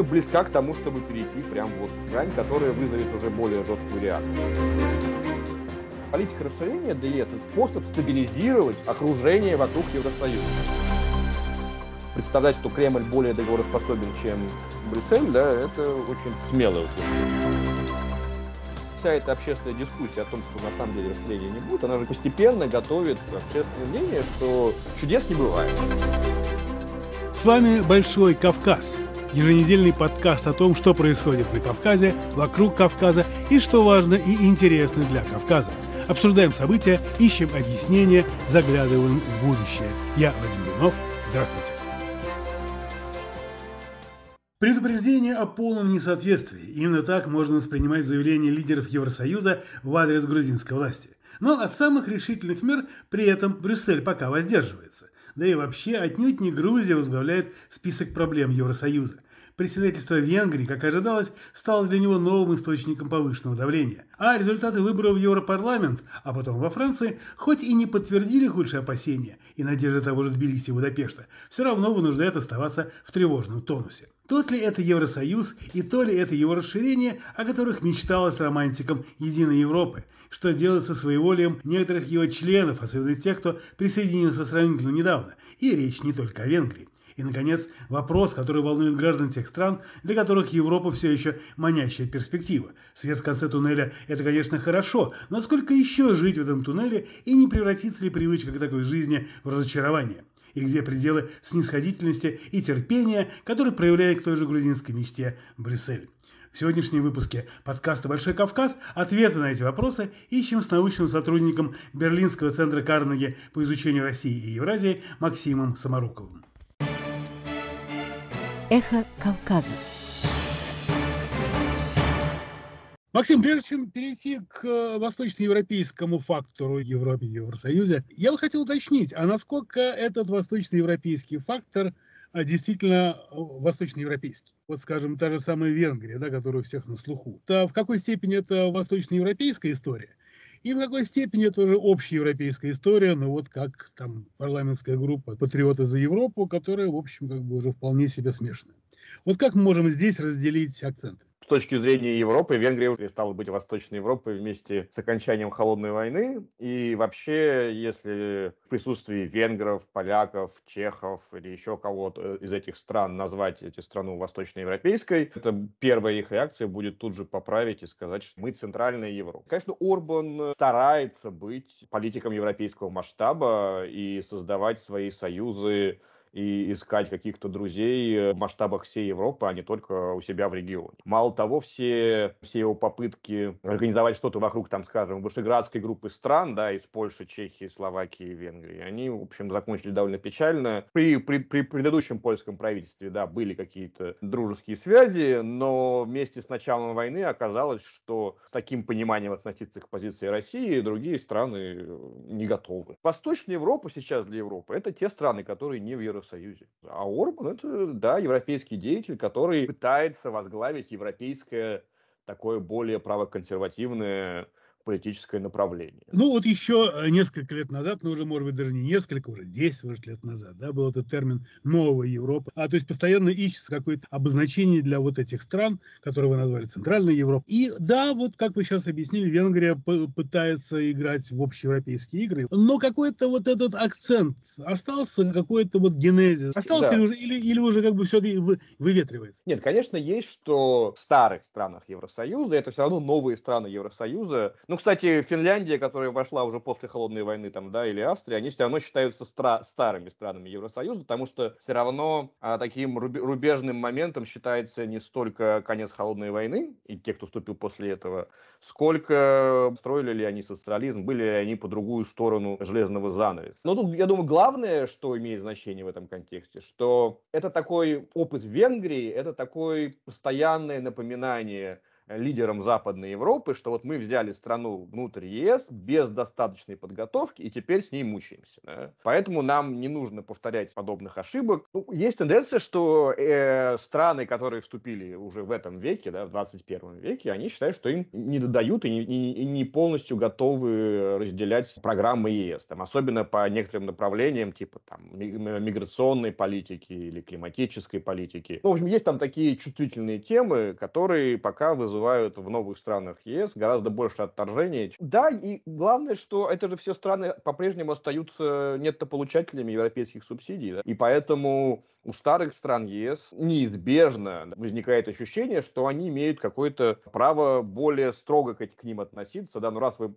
Грузия близка к тому, чтобы перейти прямо вот грань, которая вызовет уже более жесткую реакцию. Политика расширения ЕС – это способ стабилизировать окружение вокруг Евросоюза. Представлять, что Кремль более договороспособен, чем Брюссель, да, это очень смелое утверждение вся эта общественная дискуссия о том, что на самом деле расширения не будет, она же постепенно готовит общественное мнение, что чудес не бывает. С вами Большой Кавказ. Еженедельный подкаст о том, что происходит на Кавказе, вокруг Кавказа и что важно и интересно для Кавказа. Обсуждаем события, ищем объяснения, заглядываем в будущее. Я Вадим Дунов. Здравствуйте. Предупреждение о полном несоответствии. Именно так можно воспринимать заявление лидеров Евросоюза в адрес грузинской власти. Но от самых решительных мер при этом Брюссель пока воздерживается. Да и вообще отнюдь не Грузия возглавляет список проблем Евросоюза. Председательство Венгрии, как ожидалось, стало для него новым источником повышенного давления. А результаты выборов в Европарламент, а потом во Франции, хоть и не подтвердили худшие опасения и надежды того же Тбилиси и Будапешта, все равно вынуждают оставаться в тревожном тонусе. Тот ли это Евросоюз и то ли это его расширение, о которых мечталось романтикам Единой Европы, что делает со своеволием некоторых его членов, особенно тех, кто присоединился сравнительно недавно, и речь не только о Венгрии. И, наконец, вопрос, который волнует граждан тех стран, для которых Европа все еще манящая перспектива. Свет в конце туннеля – это, конечно, хорошо, но сколько еще жить в этом туннеле и не превратится ли привычка к такой жизни в разочарование? И где пределы снисходительности и терпения, которые проявляет к той же грузинской мечте Брюссель? В сегодняшнем выпуске подкаста «Большой Кавказ» ответы на эти вопросы ищем с научным сотрудником Берлинского центра Карнеги по изучению России и Евразии Максимом Самаруковым. Эхо Кавказа. Максим, прежде чем перейти к восточноевропейскому фактору Европе и Евросоюзе, я бы хотел уточнить, а насколько этот восточноевропейский фактор а, действительно а, восточноевропейский. Вот, скажем, та же самая Венгрия, да, которая у всех на слуху. То в какой степени это восточноевропейская история? И в какой степени это уже общеевропейская история, ну вот как там парламентская группа «Патриоты за Европу», которая, в общем, как бы уже вполне себе смешная. Вот как мы можем здесь разделить акценты? Точки зрения Европы, Венгрия перестала быть Восточной Европой вместе с окончанием Холодной войны. И вообще, если в присутствии венгров, поляков, чехов или еще кого-то из этих стран назвать эти страну восточноевропейской, это первая их реакция будет тут же поправить и сказать, что мы центральная Европа. Конечно, Орбан старается быть политиком европейского масштаба и создавать свои союзы и искать каких-то друзей э, в масштабах всей Европы, а не только у себя в регионе. Мало того, все, все его попытки организовать что-то вокруг, там, скажем, вышеградской группы стран, да, из Польши, Чехии, Словакии, Венгрии, они, в общем, закончились довольно печально. При, при, при предыдущем польском правительстве, да, были какие-то дружеские связи, но вместе с началом войны оказалось, что с таким пониманием относиться к позиции России другие страны э, не готовы. Восточная Европа сейчас для Европы – это те страны, которые не в Евросоюзе Евросоюзе. А Орбан это, да, европейский деятель, который пытается возглавить европейское такое более правоконсервативное политическое направление. Ну вот еще э, несколько лет назад, ну уже может быть даже не несколько, уже 10 может, лет назад, да, был этот термин «новая Европа». А то есть постоянно ищется какое-то обозначение для вот этих стран, которые вы назвали Центральной Европой. И да, вот как вы сейчас объяснили, Венгрия пытается играть в общеевропейские игры, но какой-то вот этот акцент остался, какой-то вот генезис остался да. или, уже, или, или уже как бы все выветривается? Нет, конечно, есть, что в старых странах Евросоюза, это все равно новые страны Евросоюза, ну, кстати, Финляндия, которая вошла уже после холодной войны, там, да, или Австрия, они все равно считаются стра- старыми странами Евросоюза, потому что все равно а, таким рубежным моментом считается не столько конец холодной войны и те, кто вступил после этого, сколько строили ли они социализм, были ли они по другую сторону железного занавеса. Но тут, я думаю, главное, что имеет значение в этом контексте, что это такой опыт Венгрии, это такое постоянное напоминание лидерам Западной Европы, что вот мы взяли страну внутрь ЕС без достаточной подготовки и теперь с ней мучаемся. Да? Поэтому нам не нужно повторять подобных ошибок. Ну, есть тенденция, что э, страны, которые вступили уже в этом веке, да, в 21 веке, они считают, что им не додают и не, и не полностью готовы разделять программы ЕС. Там, особенно по некоторым направлениям, типа там, миграционной политики или климатической политики. Ну, в общем, есть там такие чувствительные темы, которые пока вызывают в новых странах ЕС гораздо больше отторжения. Да, и главное, что это же все страны по-прежнему остаются нетто-получателями европейских субсидий. Да? И поэтому у старых стран ЕС неизбежно возникает ощущение, что они имеют какое-то право более строго к ним относиться. Да? Ну, раз вы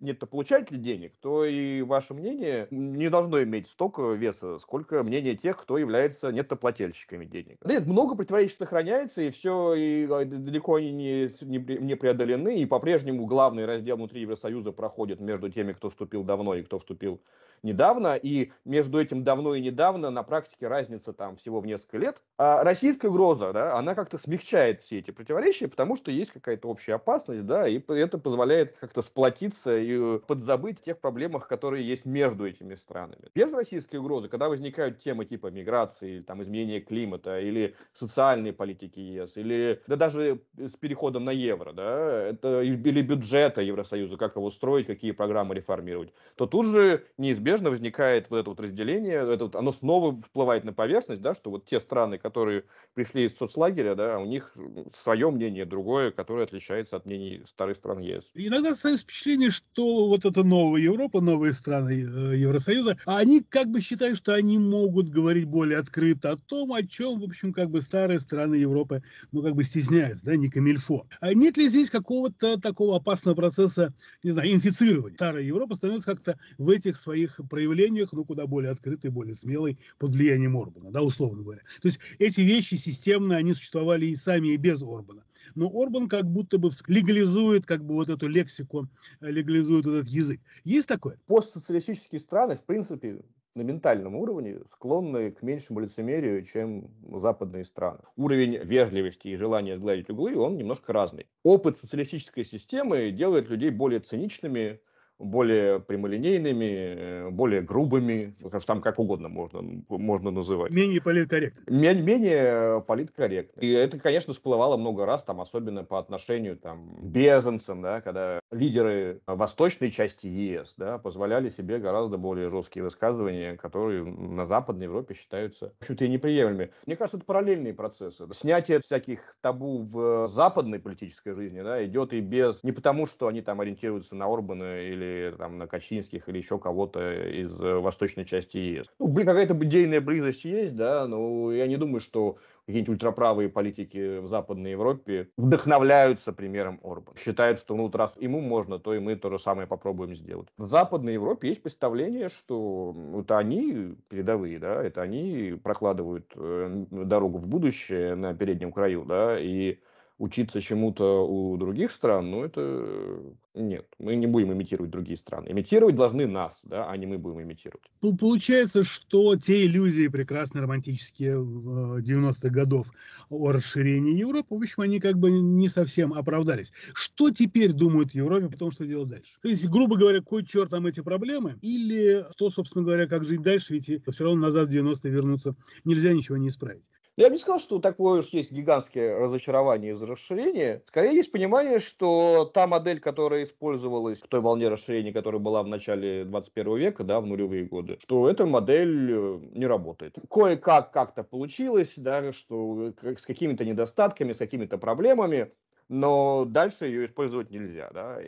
нет получателей денег, то и ваше мнение не должно иметь столько веса, сколько мнение тех, кто является нетоплательщиками денег. Нет, много противоречий сохраняется, и все и а, далеко не, не, не преодолены, и по-прежнему главный раздел внутри Евросоюза проходит между теми, кто вступил давно и кто вступил недавно, и между этим давно и недавно на практике разница там всего в несколько лет. А российская угроза, да, она как-то смягчает все эти противоречия, потому что есть какая-то общая опасность, да, и это позволяет как-то сплотиться и подзабыть о тех проблемах, которые есть между этими странами. Без российской угрозы, когда возникают темы типа миграции, там, изменения климата или социальной политики ЕС, или да даже с переходом на евро, да, это или бюджета Евросоюза, как его строить, какие программы реформировать, то тут же неизбежно возникает вот это вот разделение, это вот, оно снова всплывает на поверхность, да, что вот те страны, которые пришли из соцлагеря, да, у них свое мнение другое, которое отличается от мнений старых стран ЕС. Иногда остается впечатление, что вот эта новая Европа, новые страны э, Евросоюза, они как бы считают, что они могут говорить более открыто о том, о чем, в общем, как бы старые страны Европы, ну, как бы стесняются, да, не камильфо. А нет ли здесь какого-то такого опасного процесса, не знаю, инфицирования? Старая Европа становится как-то в этих своих проявлениях, ну, куда более открытый, более смелый, под влиянием Орбана, да, условно говоря. То есть эти вещи системно, они существовали и сами, и без Орбана. Но Орбан как будто бы легализует как бы вот эту лексику, э, легализует этот язык. Есть такое? Постсоциалистические страны, в принципе, на ментальном уровне склонны к меньшему лицемерию, чем западные страны. Уровень вежливости и желания сгладить углы, он немножко разный. Опыт социалистической системы делает людей более циничными, более прямолинейными, э, более грубыми, потому что там как угодно можно, можно называть. Менее политкорректно. Менее политкорректно. И это, конечно, всплывало много раз, там, особенно по отношению там, к беженцам, да, когда лидеры восточной части ЕС да, позволяли себе гораздо более жесткие высказывания, которые на Западной Европе считаются чуть-то неприемлемыми. Мне кажется, это параллельные процессы. Снятие всяких табу в западной политической жизни да, идет и без... Не потому, что они там ориентируются на Орбана или там на Качинских или еще кого-то из э, восточной части ЕС. Ну, блин, какая-то идейная близость есть, да, но я не думаю, что какие-нибудь ультраправые политики в Западной Европе вдохновляются примером Орбана. Считают, что ну, вот раз ему можно, то и мы то же самое попробуем сделать. В Западной Европе есть представление, что это они передовые, да, это они прокладывают э, дорогу в будущее на переднем краю, да, и учиться чему-то у других стран, ну, это нет, мы не будем имитировать другие страны. Имитировать должны нас, да, а не мы будем имитировать. Получается, что те иллюзии прекрасно романтические 90-х годов о расширении Европы, в общем, они как бы не совсем оправдались. Что теперь думают в Европе о том, что делать дальше? То есть, грубо говоря, кой черт там эти проблемы? Или что, собственно говоря, как жить дальше? Ведь все равно назад в 90-е вернуться нельзя ничего не исправить. Я бы не сказал, что такое уж есть гигантское разочарование из-за расширения. Скорее есть понимание, что та модель, которая использовалась в той волне расширения, которая была в начале 21 века, да, в нулевые годы, что эта модель э, не работает. Кое-как как-то получилось, да, что с какими-то недостатками, с какими-то проблемами, но дальше ее использовать нельзя. Да?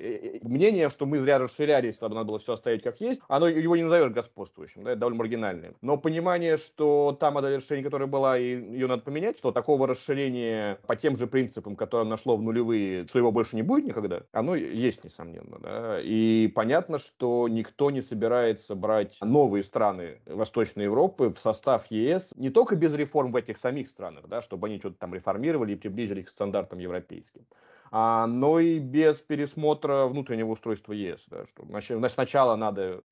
мнение, что мы зря расширялись, надо было все оставить как есть, оно его не назовешь господствующим, да, это довольно маргинальным. Но понимание, что та модель расширения, которая была, и ее надо поменять, что такого расширения по тем же принципам, которые нашло в нулевые, что его больше не будет никогда, оно есть, несомненно. Да? И понятно, что никто не собирается брать новые страны Восточной Европы в состав ЕС, не только без реформ в этих самих странах, да, чтобы они что-то там реформировали и приблизились к стандартам европейским а, но и без пересмотра внутреннего устройства ЕС. Да, что, значит, сначала надо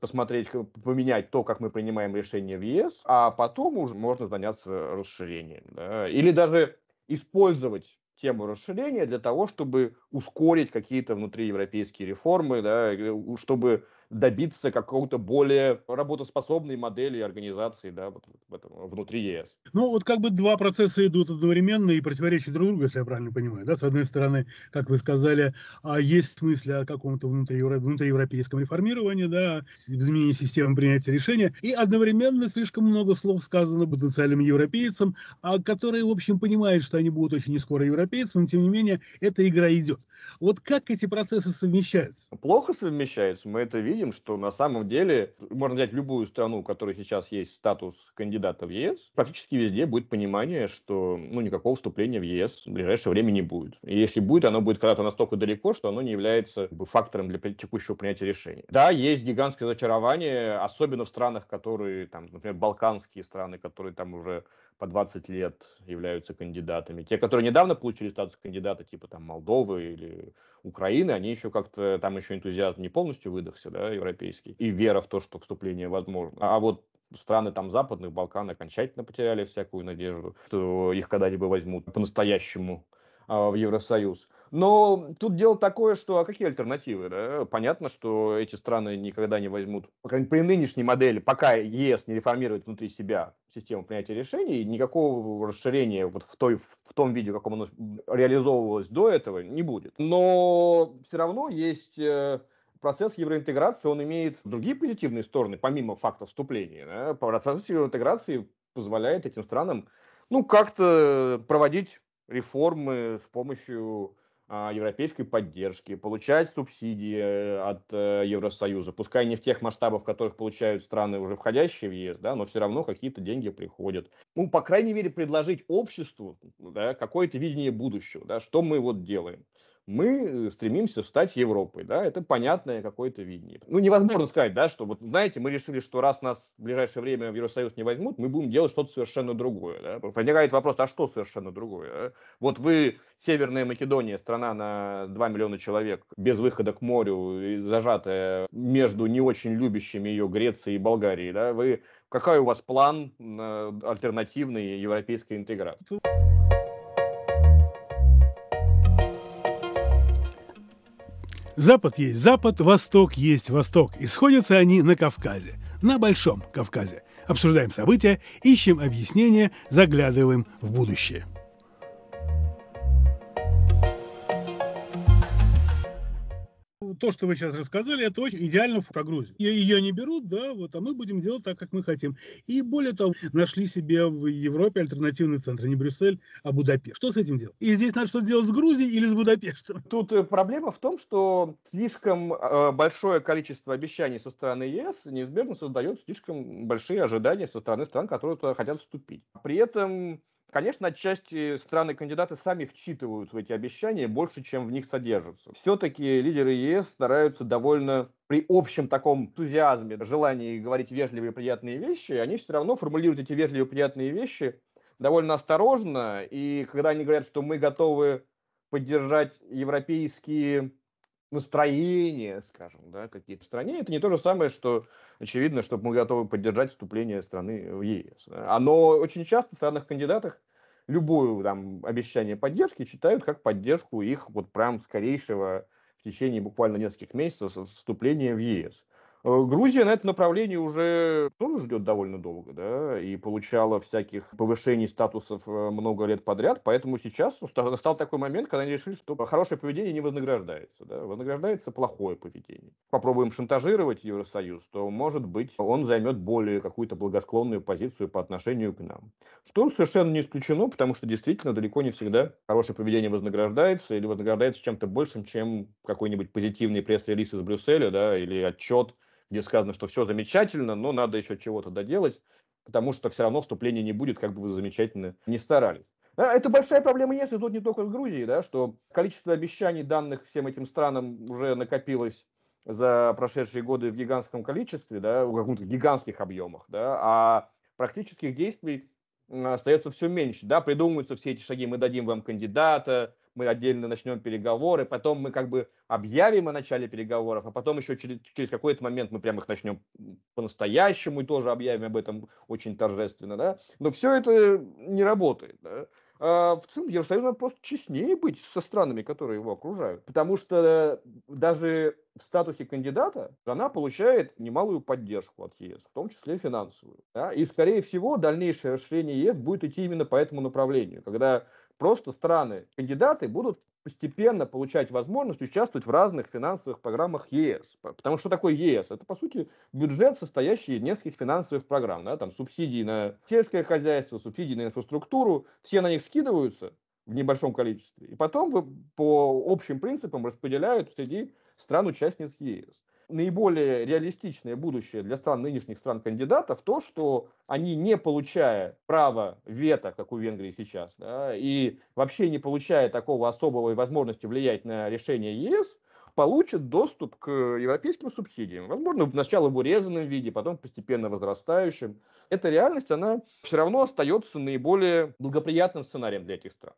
посмотреть, поменять то, как мы принимаем решения в ЕС, а потом уже можно заняться расширением. Да, или даже использовать тему расширения для того, чтобы ускорить какие-то внутриевропейские реформы, да, чтобы добиться какого-то более работоспособной модели организации да, вот, в этом, внутри ЕС. Ну, вот как бы два процесса идут одновременно и противоречат друг другу, если я правильно понимаю. Да? С одной стороны, как вы сказали, а есть мысли о каком-то внутриевро... внутриевропейском реформировании, да, изменении системы принятия решения, и одновременно слишком много слов сказано потенциальным европейцам, а которые, в общем, понимают, что они будут очень не скоро европейцами, но тем не менее эта игра идет. Вот как эти процессы совмещаются? Плохо совмещаются, мы это видим видим, что на самом деле можно взять любую страну, у которой сейчас есть статус кандидата в ЕС, практически везде будет понимание, что ну, никакого вступления в ЕС в ближайшее время не будет. И если будет, оно будет когда-то настолько далеко, что оно не является как бы, фактором для текущего принятия решений. Да, есть гигантское зачарование, особенно в странах, которые, там, например, балканские страны, которые там уже по 20 лет являются кандидатами. Те, которые недавно получили статус кандидата, типа там Молдовы или Украины, они еще как-то, там еще энтузиазм не полностью выдохся, да, европейский, и вера в то, что вступление возможно. А вот страны там западных Балкан окончательно потеряли всякую надежду, что их когда-либо возьмут по-настоящему а, в Евросоюз. Но тут дело такое, что а какие альтернативы? Да? Понятно, что эти страны никогда не возьмут, по крайней мере, при нынешней модели, пока ЕС не реформирует внутри себя систему принятия решений, никакого расширения вот в, той, в том виде, каком оно реализовывалось до этого, не будет. Но все равно есть э, процесс евроинтеграции, он имеет другие позитивные стороны, помимо факта вступления. Да? Процесс евроинтеграции позволяет этим странам ну, как-то проводить реформы с помощью европейской поддержки, получать субсидии э, от э, Евросоюза, пускай не в тех масштабах, в которых получают страны, уже входящие в ЕС, да, но все равно какие-то деньги приходят. Ну, по крайней мере, предложить обществу да, какое-то видение будущего, да, что мы вот делаем мы стремимся стать Европой, да, это понятное какое-то видение. Ну, невозможно сказать, да, что вот, знаете, мы решили, что раз нас в ближайшее время в Евросоюз не возьмут, мы будем делать что-то совершенно другое, да. Возникает вопрос, а что совершенно другое, да? Вот вы, Северная Македония, страна на 2 миллиона человек, без выхода к морю, зажатая между не очень любящими ее Грецией и Болгарией, да, вы, какой у вас план альтернативной европейской интеграции? Запад есть Запад, Восток есть Восток. И сходятся они на Кавказе, на Большом Кавказе. Обсуждаем события, ищем объяснения, заглядываем в будущее. То, что вы сейчас рассказали, это очень идеально про Грузию. Ее не берут, да, вот, а мы будем делать так, как мы хотим. И более того, нашли себе в Европе альтернативный центр, не Брюссель, а Будапешт. Что с этим делать? И здесь надо что делать с Грузией или с Будапештом? Тут э, проблема в том, что слишком э, большое количество обещаний со стороны ЕС неизбежно создает слишком большие ожидания со стороны стран, которые туда хотят вступить. При этом Конечно, отчасти страны-кандидаты сами вчитывают в эти обещания больше, чем в них содержатся. Все-таки лидеры ЕС стараются довольно при общем таком энтузиазме, желании говорить вежливые приятные вещи, они все равно формулируют эти вежливые приятные вещи довольно осторожно. И когда они говорят, что мы готовы поддержать европейские настроения, скажем, да, какие-то в стране, это не то же самое, что очевидно, что мы готовы поддержать вступление страны в ЕС. Оно очень часто в странах кандидатах любое там обещание поддержки читают как поддержку их вот прям скорейшего в течение буквально нескольких месяцев вступления в ЕС. Э, Грузия на этом направлении уже тоже ждет довольно долго, да, и получала всяких повышений статусов э, много лет подряд, поэтому сейчас настал такой момент, когда они решили, что хорошее поведение не вознаграждается, да, вознаграждается плохое поведение. Попробуем шантажировать Евросоюз, то, может быть, он займет более какую-то благосклонную позицию по отношению к нам. Что совершенно не исключено, потому что действительно далеко не всегда хорошее поведение вознаграждается или вознаграждается чем-то большим, чем какой-нибудь позитивный пресс-релиз из Брюсселя, да, или отчет где сказано, что все замечательно, но надо еще чего-то доделать, потому что все равно вступления не будет, как бы вы замечательно не старались. Это большая проблема есть, и тут не только в Грузии, да, что количество обещаний, данных всем этим странам, уже накопилось за прошедшие годы в гигантском количестве, да, в каких-то гигантских объемах, да, а практических действий остается все меньше, да, придумываются все эти шаги, мы дадим вам кандидата, мы отдельно начнем переговоры, потом мы как бы объявим о начале переговоров, а потом еще через, через какой-то момент мы прям их начнем по-настоящему и тоже объявим об этом очень торжественно, да. Но все это не работает, да. а, в целом Евросоюзу надо просто честнее быть со странами, которые его окружают. Потому что даже в статусе кандидата страна получает немалую поддержку от ЕС, в том числе финансовую. Да? И, скорее всего, дальнейшее расширение ЕС будет идти именно по этому направлению, когда просто страны-кандидаты будут постепенно получать возможность участвовать в разных финансовых программах ЕС. Потому что такое ЕС? Это, по сути, бюджет, состоящий из нескольких финансовых программ. Да? Там субсидии на сельское хозяйство, субсидии на инфраструктуру. Все на них скидываются в небольшом количестве. И потом по общим принципам распределяют среди стран-участниц ЕС наиболее реалистичное будущее для стран нынешних стран-кандидатов то, что они, не получая права вето, как у Венгрии сейчас, да, и вообще не получая такого особого возможности влиять на решение ЕС, получат доступ к европейским субсидиям. Возможно, сначала в урезанном виде, потом постепенно возрастающим. Эта реальность, она все равно остается наиболее благоприятным сценарием для этих стран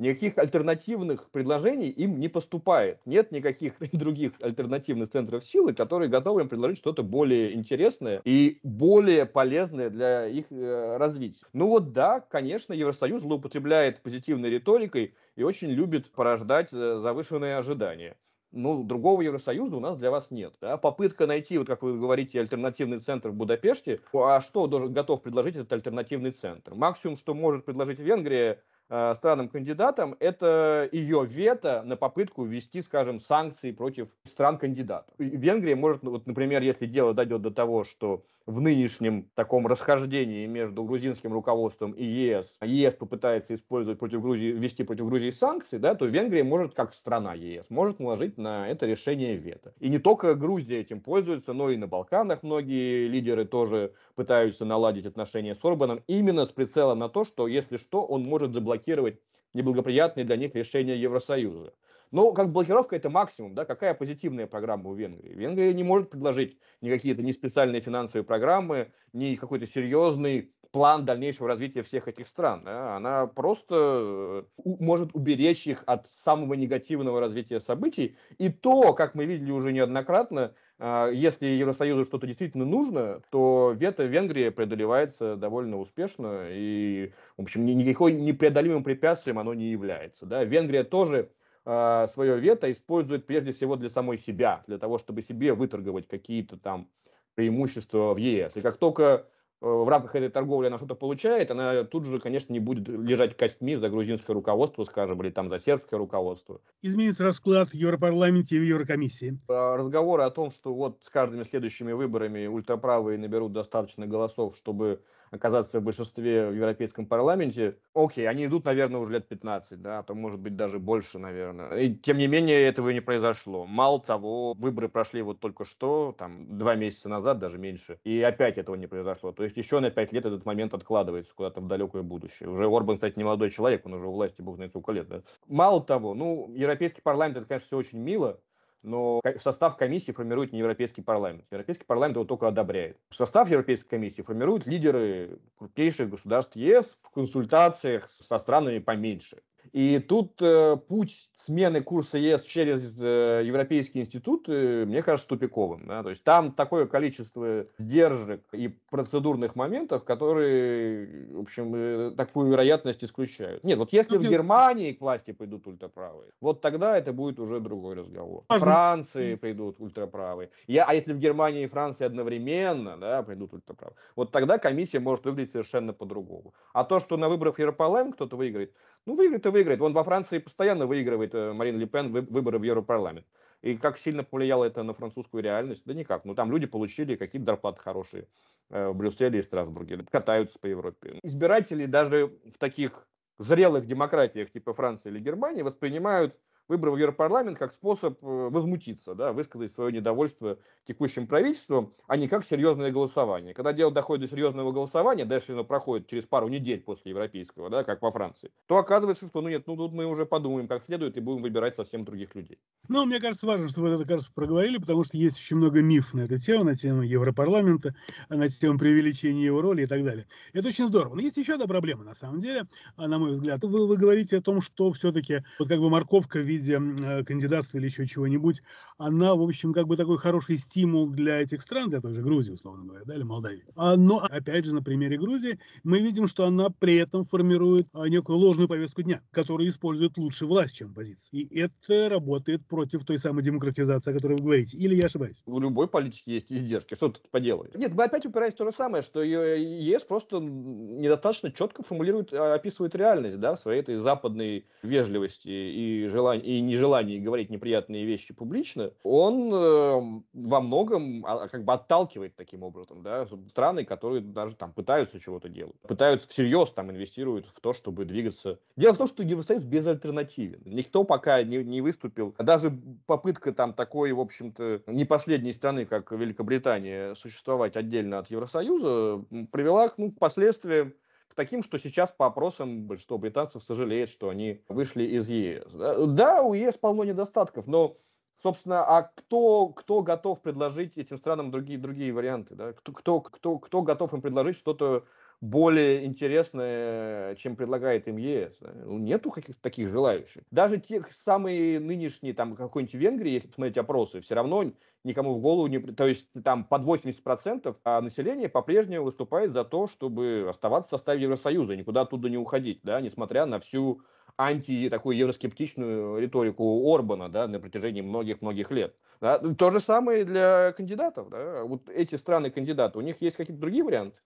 никаких альтернативных предложений им не поступает. Нет никаких других альтернативных центров силы, которые готовы им предложить что-то более интересное и более полезное для их э, развития. Ну вот да, конечно, Евросоюз злоупотребляет позитивной риторикой и очень любит порождать э, завышенные ожидания ну, другого Евросоюза у нас для вас нет. Да? Попытка найти, вот как вы говорите, альтернативный центр в Будапеште, а что должен, готов предложить этот альтернативный центр? Максимум, что может предложить Венгрия, странам-кандидатам, это ее вето на попытку ввести, скажем, санкции против стран-кандидатов. Венгрия может, вот, например, если дело дойдет до того, что в нынешнем таком расхождении между грузинским руководством и ЕС, ЕС попытается использовать против Грузии, ввести против Грузии санкции, да, то Венгрия может, как страна ЕС, может наложить на это решение вето. И не только Грузия этим пользуется, но и на Балканах многие лидеры тоже пытаются наладить отношения с Орбаном, именно с прицелом на то, что, если что, он может заблокировать неблагоприятные для них решения Евросоюза. Но как блокировка это максимум, да, какая позитивная программа у Венгрии? Венгрия не может предложить ни какие-то не специальные финансовые программы, ни какой-то серьезный план дальнейшего развития всех этих стран. Да? Она просто э, может уберечь их от самого негативного развития событий. И то, как мы видели уже неоднократно, если Евросоюзу что-то действительно нужно, то вето Венгрии преодолевается довольно успешно. И, в общем, никакой непреодолимым препятствием оно не является. Да? Венгрия тоже э, свое вето использует прежде всего для самой себя, для того, чтобы себе выторговать какие-то там преимущества в ЕС. И как только в рамках этой торговли она что-то получает, она тут же, конечно, не будет лежать костьми за грузинское руководство, скажем, или там за сербское руководство. Изменится расклад в Европарламенте и в Еврокомиссии. Э, разговоры о том, что вот с каждыми следующими выборами ультраправые наберут достаточно голосов, чтобы оказаться в большинстве в Европейском парламенте, окей, они идут, наверное, уже лет 15, да, а то может быть даже больше, наверное. И тем не менее этого не произошло. Мало того, выборы прошли вот только что, там, два месяца назад, даже меньше, и опять этого не произошло. То есть еще на пять лет этот момент откладывается куда-то в далекое будущее. Уже Орбан, кстати, не молодой человек, он уже у власти, бог знает сколько лет, да. Мало того, ну, Европейский парламент, это, конечно, все очень мило, но состав комиссии формирует не Европейский парламент. Европейский парламент его только одобряет. Состав Европейской комиссии формируют лидеры крупнейших государств ЕС в консультациях со странами поменьше. И тут э, путь смены курса ЕС через э, Европейский институт, э, мне кажется, тупиковым. Да? То есть там такое количество сдержек и процедурных моментов, которые, в общем, э, такую вероятность исключают. Нет, вот если ну, в Германии к власти придут ультраправые, вот тогда это будет уже другой разговор. В Франции придут ультраправые. Я, а если в Германии и Франции одновременно да, придут ультраправые, вот тогда комиссия может выглядеть совершенно по-другому. А то, что на выборах в Европарламент кто-то выиграет, ну, выиграет и выиграет. Вон во Франции постоянно выигрывает э, Марин Ле Пен выборы в Европарламент. И как сильно повлияло это на французскую реальность? Да никак. Ну, там люди получили какие-то зарплаты хорошие э, в Брюсселе и Страсбурге, катаются по Европе. Избиратели даже в таких зрелых демократиях типа Франции или Германии воспринимают выбрал Европарламент как способ э, возмутиться, да, высказать свое недовольство текущим правительством, а не как серьезное голосование. Когда дело доходит до серьезного голосования, даже если оно проходит через пару недель после европейского, да, как во Франции, то оказывается, что ну нет, ну тут мы уже подумаем как следует и будем выбирать совсем других людей. Ну, мне кажется, важно, что вы это, кажется, проговорили, потому что есть очень много миф на эту тему, на тему Европарламента, на тему преувеличения его роли и так далее. Это очень здорово. Но есть еще одна проблема, на самом деле, а, на мой взгляд. Вы, вы говорите о том, что все-таки вот как бы морковка в виде виде э, кандидатства или еще чего-нибудь, она, в общем, как бы такой хороший стимул для этих стран, для той же Грузии, условно говоря, да, или Молдавии. А, но, опять же, на примере Грузии мы видим, что она при этом формирует а, некую ложную повестку дня, которую использует лучше власть, чем оппозиция. И это работает против той самой демократизации, о которой вы говорите. Или я ошибаюсь? У любой политики есть издержки. Что тут поделать? Нет, мы опять упираемся в то же самое, что ЕС просто недостаточно четко формулирует, а, описывает реальность, да, своей этой западной вежливости и, желании, и нежелании говорить неприятные вещи публично, он э, во многом а, как бы отталкивает таким образом, да, страны, которые даже там пытаются чего-то делать, пытаются всерьез там инвестируют в то, чтобы двигаться. Дело в том, что Евросоюз безальтернативен. Никто пока не, не выступил. Даже попытка там такой, в общем-то, не последней страны, как Великобритания, существовать отдельно от Евросоюза, привела ну, к последствиям таким, что сейчас по опросам большинство британцев сожалеет, что они вышли из ЕС. Да, у ЕС полно недостатков, но собственно, а кто, кто готов предложить этим странам другие, другие варианты? Да? Кто, кто, кто, кто готов им предложить что-то более интересное, чем предлагает им ЕС. Ну, нету каких-то таких желающих. Даже те самые нынешние, там, какой-нибудь Венгрии, если посмотреть опросы, все равно никому в голову не... То есть там под 80% а населения по-прежнему выступает за то, чтобы оставаться в составе Евросоюза, никуда оттуда не уходить, да, несмотря на всю анти такую евроскептичную риторику Орбана да, на протяжении многих-многих лет. Да. То же самое для кандидатов. Да. Вот эти страны-кандидаты, у них есть какие-то другие варианты?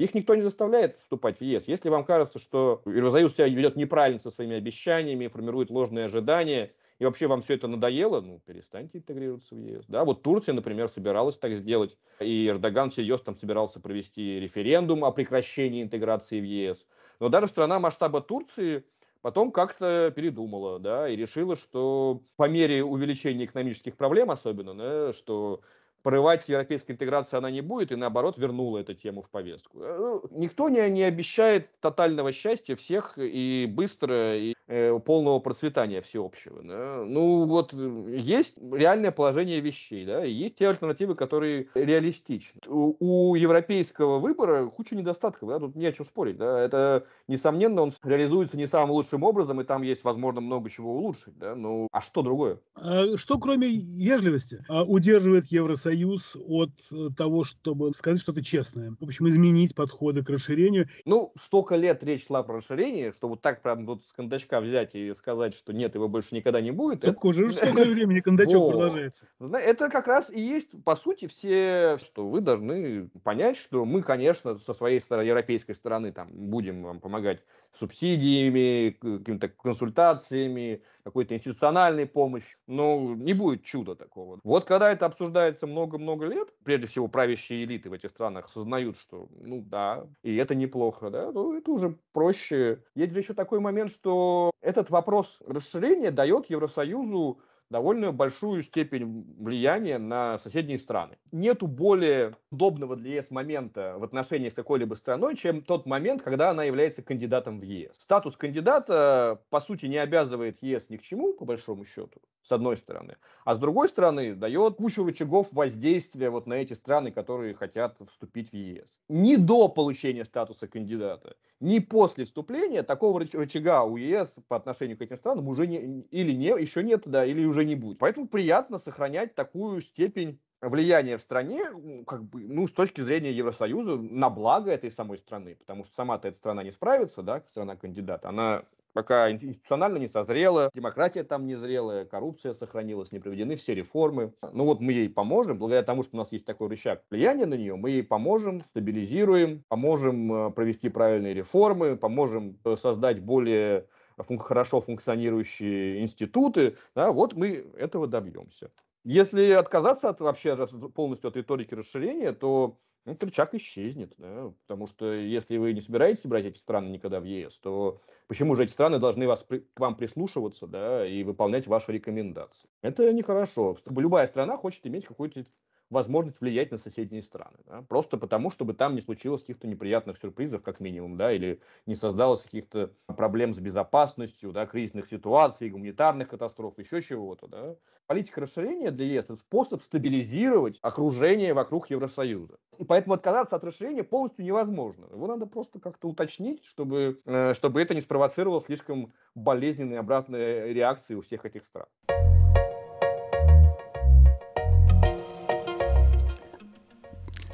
Их никто не заставляет вступать в ЕС. Если вам кажется, что Евросоюз себя ведет неправильно со своими обещаниями, формирует ложные ожидания, и вообще вам все это надоело, ну, перестаньте интегрироваться в ЕС. Да, вот Турция, например, собиралась так сделать, и Эрдоган всерьез там собирался провести референдум о прекращении интеграции в ЕС. Но даже страна масштаба Турции потом как-то передумала, да, и решила, что по мере увеличения экономических проблем особенно, да, что порывать с европейской интеграцией она не будет, и наоборот вернула эту тему в повестку. Э, ну, никто не, не обещает тотального счастья всех и быстро, и э, полного процветания всеобщего. Да? Ну вот э, есть реальное положение вещей, да, и есть те альтернативы, которые реалистичны. У, у европейского выбора куча недостатков, да, тут не о чем спорить. Да? Это, несомненно, он реализуется не самым лучшим образом, и там есть, возможно, много чего улучшить. Да? Ну, а что другое? А что, кроме вежливости, а, удерживает Евросоюз Союз от э, того, чтобы сказать что-то честное. В общем, изменить подходы к расширению. Ну, столько лет речь шла про расширение, что вот так прям вот с кондачка взять и сказать, что нет, его больше никогда не будет. Так это... уже столько времени кондачок продолжается. Это как раз и есть, по сути, все, что вы должны понять, что мы, конечно, со своей стороны, европейской стороны, там, будем вам помогать субсидиями, какими-то консультациями, какой-то институциональной помощью, но не будет чуда такого. Вот когда это обсуждается много много-много лет, прежде всего правящие элиты в этих странах осознают, что, ну да, и это неплохо, да, ну это уже проще. Есть же еще такой момент, что этот вопрос расширения дает Евросоюзу довольно большую степень влияния на соседние страны. Нету более удобного для ЕС момента в отношении с какой-либо страной, чем тот момент, когда она является кандидатом в ЕС. Статус кандидата, по сути, не обязывает ЕС ни к чему, по большому счету, с одной стороны. А с другой стороны, дает кучу рычагов воздействия вот на эти страны, которые хотят вступить в ЕС. Ни до получения статуса кандидата, ни после вступления такого рычага у ЕС по отношению к этим странам уже не, или не, еще нет, да, или уже не будет. Поэтому приятно сохранять такую степень влияния в стране, как бы, ну, с точки зрения Евросоюза, на благо этой самой страны, потому что сама-то эта страна не справится, да, страна кандидата, она пока институционально не созрела, демократия там не зрелая, коррупция сохранилась, не проведены все реформы. Ну вот мы ей поможем, благодаря тому, что у нас есть такой рычаг влияния на нее, мы ей поможем, стабилизируем, поможем э, провести правильные реформы, поможем э, создать более фун- хорошо функционирующие институты, да, вот мы этого добьемся. Если отказаться от вообще полностью от риторики расширения, то ну, рычаг исчезнет, да, потому что если вы не собираетесь брать эти страны никогда в ЕС, то почему же эти страны должны вас, к вам прислушиваться да, и выполнять ваши рекомендации? Это нехорошо. Любая страна хочет иметь какой-то возможность влиять на соседние страны. Да? Просто потому, чтобы там не случилось каких-то неприятных сюрпризов, как минимум, да, или не создалось каких-то проблем с безопасностью, да, кризисных ситуаций, гуманитарных катастроф, еще чего-то. Да? Политика расширения для ЕС – это способ стабилизировать окружение вокруг Евросоюза. И поэтому отказаться от расширения полностью невозможно. Его надо просто как-то уточнить, чтобы, э, чтобы это не спровоцировало слишком болезненные обратные реакции у всех этих стран.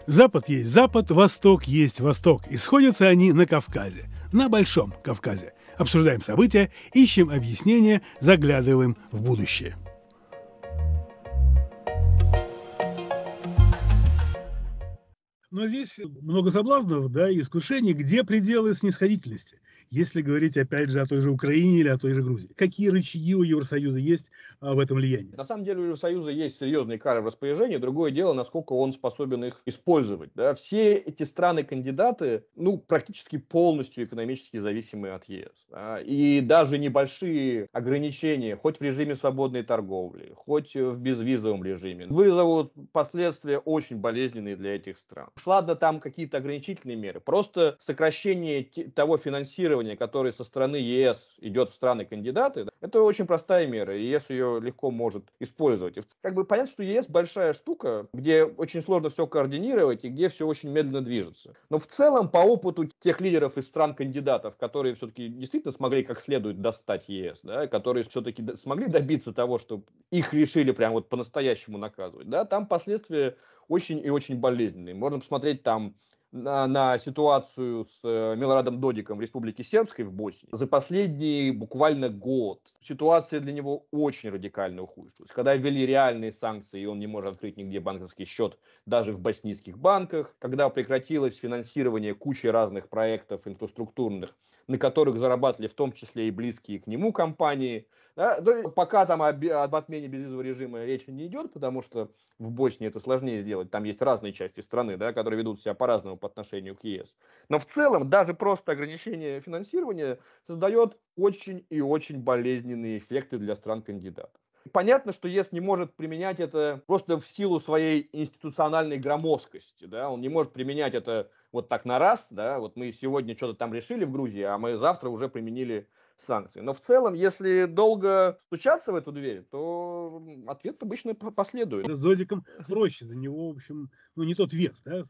Запад есть Запад, Восток есть Восток. И сходятся они на Кавказе, на Большом Кавказе. Обсуждаем события, ищем объяснения, заглядываем в будущее. Но здесь много соблазнов, да, и искушений. Где пределы снисходительности? Если говорить, опять же, о той же Украине или о той же Грузии. Какие рычаги у Евросоюза есть а, в этом влиянии? На самом деле у Евросоюза есть серьезные кары в распоряжении. Другое дело, насколько он способен их использовать. Да? Все эти страны-кандидаты, ну, практически полностью экономически зависимы от ЕС. Да? И даже небольшие ограничения, хоть в режиме свободной торговли, хоть в безвизовом режиме, вызовут последствия очень болезненные для этих стран. Ладно, там какие-то ограничительные меры. Просто сокращение того финансирования, которое со стороны ЕС идет в страны-кандидаты, это очень простая мера, и ЕС ее легко может использовать. Как бы понятно, что ЕС большая штука, где очень сложно все координировать и где все очень медленно движется. Но в целом, по опыту тех лидеров из стран-кандидатов, которые все-таки действительно смогли как следует достать ЕС, да, которые все-таки смогли добиться того, чтобы их решили прям вот по-настоящему наказывать, да, там последствия очень и очень болезненный. Можно посмотреть там на, на ситуацию с э, Милорадом Додиком в Республике Сербской в Боснии. За последний буквально год ситуация для него очень радикально ухудшилась. Когда ввели реальные санкции, и он не может открыть нигде банковский счет даже в боснийских банках, когда прекратилось финансирование кучи разных проектов инфраструктурных, на которых зарабатывали в том числе и близкие к нему компании. Да? Пока там об, об отмене безвизового режима речи не идет, потому что в Боснии это сложнее сделать. Там есть разные части страны, да, которые ведут себя по-разному по отношению к ЕС. Но в целом даже просто ограничение финансирования создает очень и очень болезненные эффекты для стран-кандидатов. Понятно, что ЕС не может применять это просто в силу своей институциональной громоздкости. Да? Он не может применять это вот так на раз. Да? Вот мы сегодня что-то там решили в Грузии, а мы завтра уже применили санкции. Но в целом, если долго стучаться в эту дверь, то ответ обычно последует. С Зодиком проще, за него, в общем, ну не тот вес, да,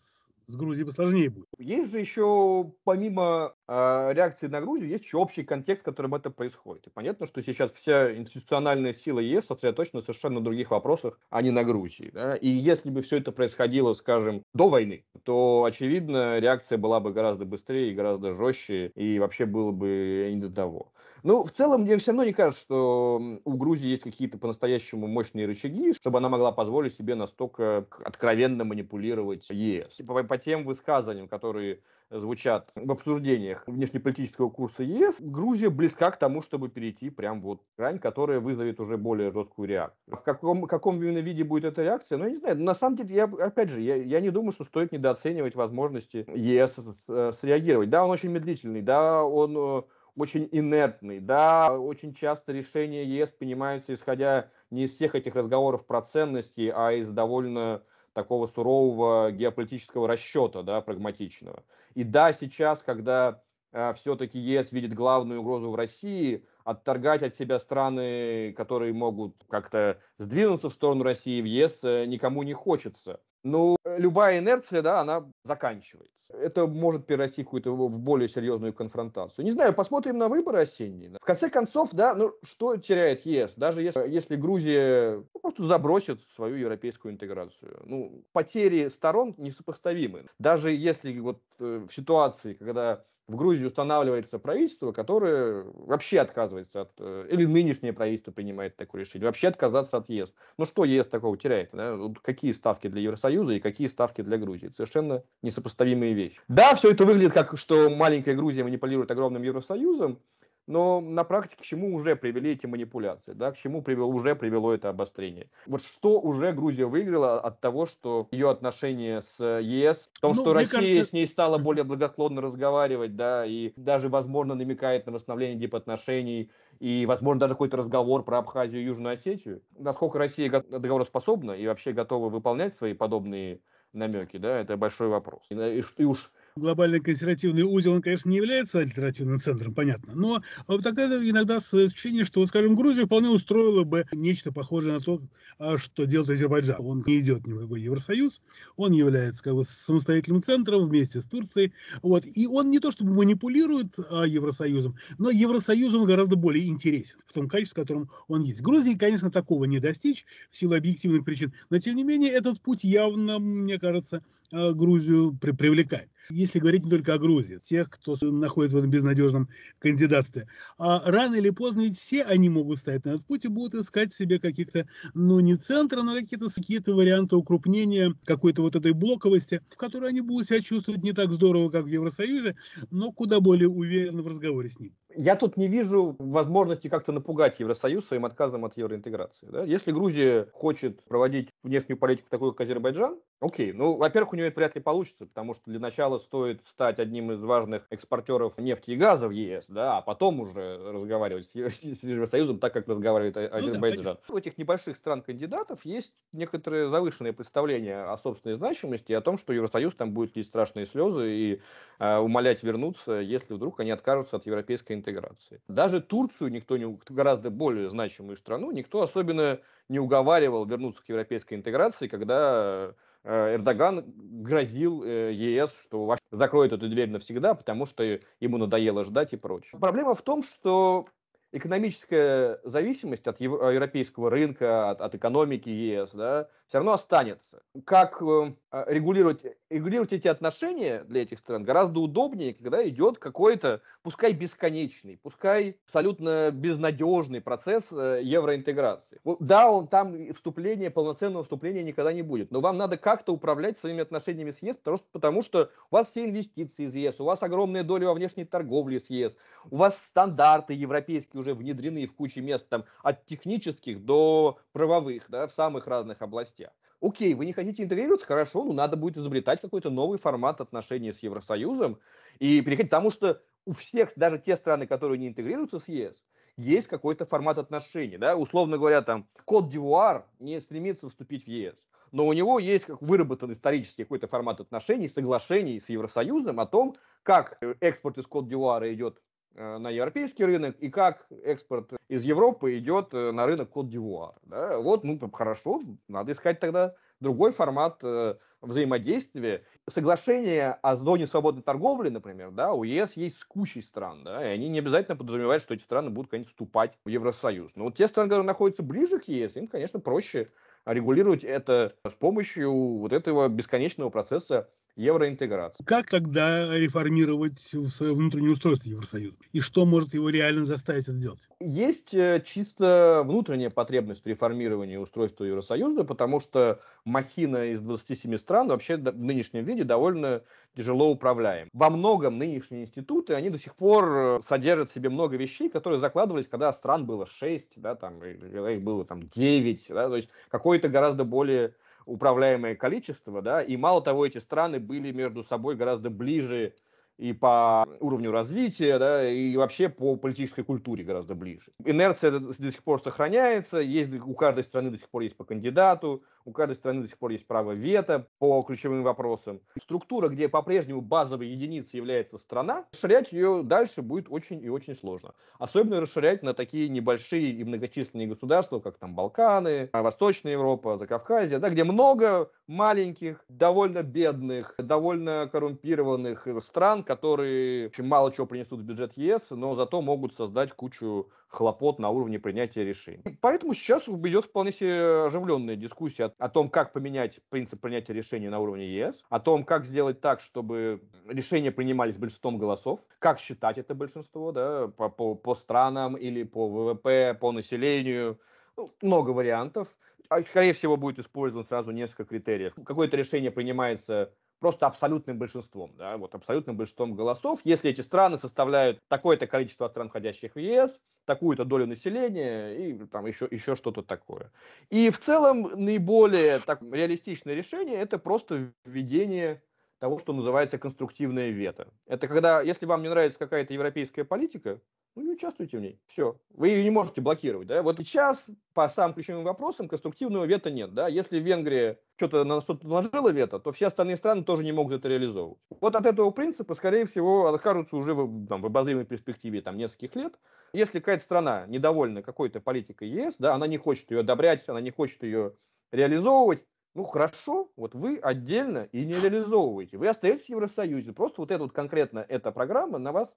с Грузией посложнее будет. Есть же еще, помимо э, реакции на Грузию, есть еще общий контекст, в котором это происходит. И понятно, что сейчас вся институциональная сила ЕС сосредоточена совершенно на других вопросах, а не на Грузии. Да? И если бы все это происходило, скажем, до войны, то, очевидно, реакция была бы гораздо быстрее и гораздо жестче, и вообще было бы не до того. Ну, в целом, мне все равно не кажется, что у Грузии есть какие-то по-настоящему мощные рычаги, чтобы она могла позволить себе настолько откровенно манипулировать ЕС. Тем высказываниям, которые звучат в обсуждениях внешнеполитического курса ЕС, Грузия близка к тому, чтобы перейти прям вот грань, которая вызовет уже более жесткую реакцию. В каком, каком именно виде будет эта реакция, ну, я не знаю. На самом деле, я, опять же, я, я не думаю, что стоит недооценивать возможности ЕС среагировать. Да, он очень медлительный, да, он э, очень инертный. Да, очень часто решения ЕС принимаются исходя не из всех этих разговоров про ценности, а из довольно такого сурового геополитического расчета, да, прагматичного. И да, сейчас, когда э, все-таки ЕС видит главную угрозу в России, отторгать от себя страны, которые могут как-то сдвинуться в сторону России в ЕС, э, никому не хочется. Но ну, любая инерция, да, она заканчивается. Это может перерасти какую-то в более серьезную конфронтацию. Не знаю, посмотрим на выборы осенние. В конце концов, да, ну что теряет ЕС? Даже если, если Грузия ну, просто забросит свою европейскую интеграцию. Ну, потери сторон несопоставимы. Даже если вот э, в ситуации, когда в Грузии устанавливается правительство, которое вообще отказывается от, э, или нынешнее правительство принимает такое решение, вообще отказаться от ЕС. Ну что ЕС такого теряет? Да? Какие ставки для Евросоюза и какие ставки для Грузии? Совершенно несопоставимые вещи. Да, все это выглядит как, что маленькая Грузия манипулирует огромным Евросоюзом, но на практике к чему уже привели эти манипуляции, да, к чему привело, уже привело это обострение. Вот что уже Грузия выиграла от того, что ее отношения с ЕС, в том, ну, что Россия кажется... с ней стала более благосклонно разговаривать, да, и даже, возможно, намекает на восстановление дипотношений, и, возможно, даже какой-то разговор про Абхазию и Южную Осетию. Насколько Россия договороспособна и вообще готова выполнять свои подобные намеки, да, это большой вопрос. И, и уж глобальный консервативный узел, он, конечно, не является альтернативным центром, понятно. Но тогда иногда ощущение, что, скажем, Грузия вполне устроила бы нечто похожее на то, а, что делает Азербайджан. Он не идет ни в какой Евросоюз, он является как бы самостоятельным центром вместе с Турцией. Вот. И он не то чтобы манипулирует а, Евросоюзом, но Евросоюзом гораздо более интересен в том качестве, в котором он есть. Грузии, конечно, такого не достичь в силу объективных причин, но тем не менее этот путь явно, мне кажется, а, Грузию при привлекает если говорить не только о Грузии, тех, кто находится в этом безнадежном кандидатстве. А рано или поздно ведь все они могут стать на этот путь и будут искать себе каких-то, ну, не центра, но какие-то какие варианты укрупнения какой-то вот этой блоковости, в которой они будут себя чувствовать не так здорово, как в Евросоюзе, но куда более уверенно в разговоре с ним я тут не вижу возможности как-то напугать Евросоюз своим отказом от евроинтеграции. Да? Если Грузия хочет проводить внешнюю политику такую, как Азербайджан, окей. Ну, во-первых, у нее это вряд ли получится, потому что для начала стоит стать одним из важных экспортеров нефти и газа в ЕС, да, а потом уже разговаривать с, с Евросоюзом так, как разговаривает ну Азербайджан. Да, У этих небольших стран-кандидатов есть некоторые завышенные представления о собственной значимости и о том, что Евросоюз там будет лить страшные слезы и э, умолять вернуться, если вдруг они откажутся от европейской интеграции интеграции. Даже Турцию никто не, гораздо более значимую страну, никто особенно не уговаривал вернуться к европейской интеграции, когда э, Эрдоган грозил э, ЕС, что закроет эту дверь навсегда, потому что ему надоело ждать и прочее. Проблема в том, что экономическая зависимость от европейского рынка, от, от экономики ЕС, да, все равно останется. Как э, регулировать, регулировать эти отношения для этих стран гораздо удобнее, когда идет какой-то, пускай бесконечный, пускай абсолютно безнадежный процесс э, евроинтеграции. Да, он там вступление, полноценного вступления никогда не будет, но вам надо как-то управлять своими отношениями с ЕС, потому что, потому что у вас все инвестиции из ЕС, у вас огромная доля во внешней торговле с ЕС, у вас стандарты европейские уже внедрены в куче мест, там, от технических до правовых, да, в самых разных областях. Окей, вы не хотите интегрироваться, хорошо, но надо будет изобретать какой-то новый формат отношений с Евросоюзом и переходить, потому что у всех, даже те страны, которые не интегрируются с ЕС, есть какой-то формат отношений, да, условно говоря, там, Кот Дивуар не стремится вступить в ЕС, но у него есть как выработан исторический какой-то формат отношений, соглашений с Евросоюзом о том, как экспорт из Кот Дивуара идет Э, на европейский рынок и как экспорт из Европы идет э, на рынок Кот-Дивуар. Да? Вот, ну, хорошо, надо искать тогда другой формат э, взаимодействия. Соглашение о зоне свободной торговли, например, да, у ЕС есть с кучей стран, да, и они не обязательно подразумевают, что эти страны будут, конечно, вступать в Евросоюз. Но вот те страны, которые находятся ближе к ЕС, им, конечно, проще регулировать это с помощью вот этого бесконечного процесса евроинтеграции. Как тогда реформировать свое внутреннее устройство Евросоюза? И что может его реально заставить это делать? Есть э, чисто внутренняя потребность в реформировании устройства Евросоюза, потому что махина из 27 стран вообще в нынешнем виде довольно тяжело управляем. Во многом нынешние институты, они до сих пор э, содержат в себе много вещей, которые закладывались, когда стран было 6, да, там, когда их было там 9, да, то есть какое-то гораздо более управляемое количество, да, и мало того, эти страны были между собой гораздо ближе и по уровню развития, да, и вообще по политической культуре гораздо ближе. Инерция до сих пор сохраняется, есть, у каждой страны до сих пор есть по кандидату, у каждой страны до сих пор есть право вето по ключевым вопросам. Структура, где по-прежнему базовой единицей является страна, расширять ее дальше будет очень и очень сложно. Особенно расширять на такие небольшие и многочисленные государства, как там Балканы, Восточная Европа, Закавказье, да, где много маленьких, довольно бедных, довольно коррумпированных стран, которые очень мало чего принесут в бюджет ЕС, но зато могут создать кучу хлопот на уровне принятия решений. Поэтому сейчас идет вполне себе оживленная дискуссия о том, как поменять принцип принятия решений на уровне ЕС, о том, как сделать так, чтобы решения принимались большинством голосов, как считать это большинство, да, по, по, по странам или по ВВП, по населению. Ну, много вариантов. А, скорее всего, будет использован сразу несколько критериев. Какое-то решение принимается просто абсолютным большинством, да, вот абсолютным большинством голосов, если эти страны составляют такое-то количество стран, входящих в ЕС, такую-то долю населения и там еще, еще что-то такое. И в целом наиболее так, реалистичное решение это просто введение того, что называется конструктивное вето. Это когда, если вам не нравится какая-то европейская политика, ну не участвуйте в ней. Все. Вы ее не можете блокировать. Да? Вот сейчас по самым ключевым вопросам конструктивного вето нет. Да? Если Венгрия что-то на что-то наложила вето, то все остальные страны тоже не могут это реализовывать. Вот от этого принципа, скорее всего, окажутся уже в, там, в обозримой перспективе там, нескольких лет. Если какая-то страна недовольна какой-то политикой ЕС, да, она не хочет ее одобрять, она не хочет ее реализовывать, ну хорошо, вот вы отдельно и не реализовываете. Вы остаетесь в Евросоюзе. Просто вот эта вот конкретно эта программа на вас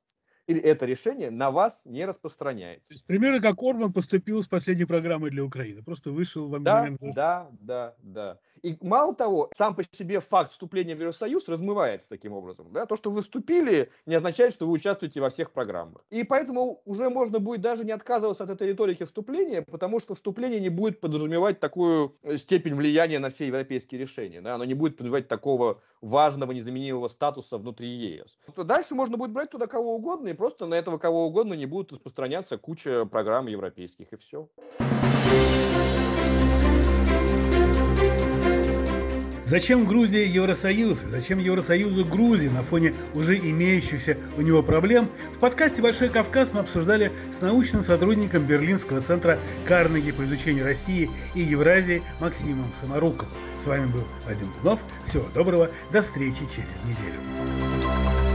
это решение на вас не распространяется. То есть примерно как Орбан поступил с последней программой для Украины. Просто вышел в момент... Да, да, да, да. И мало того, сам по себе факт вступления в Евросоюз размывается таким образом. Да? То, что вы вступили, не означает, что вы участвуете во всех программах. И поэтому уже можно будет даже не отказываться от этой риторики вступления, потому что вступление не будет подразумевать такую э, степень влияния на все европейские решения. Да? Оно не будет подразумевать такого важного, незаменимого статуса внутри ЕС. Дальше можно будет брать туда кого угодно, и просто на этого кого угодно не будут распространяться куча программ европейских, и все. Зачем Грузии Евросоюз? Зачем Евросоюзу Грузии на фоне уже имеющихся у него проблем? В подкасте «Большой Кавказ» мы обсуждали с научным сотрудником Берлинского центра Карнеги по изучению России и Евразии Максимом Саморуковым. С вами был Вадим Гунов. Всего доброго. До встречи через неделю.